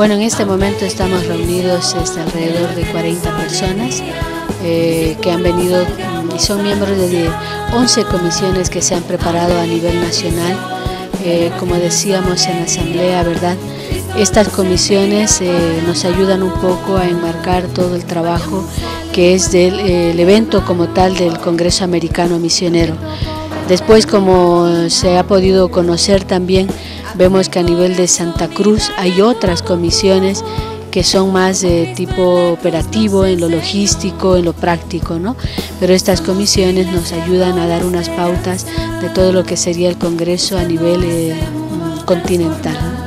Bueno, en este momento estamos reunidos este, alrededor de 40 personas eh, que han venido y son miembros de 11 comisiones que se han preparado a nivel nacional. Eh, como decíamos en la asamblea, ¿verdad? Estas comisiones eh, nos ayudan un poco a enmarcar todo el trabajo que es del evento como tal del Congreso Americano Misionero. Después, como se ha podido conocer también, vemos que a nivel de Santa Cruz hay otras comisiones que son más de tipo operativo, en lo logístico, en lo práctico, ¿no? Pero estas comisiones nos ayudan a dar unas pautas de todo lo que sería el Congreso a nivel eh, continental.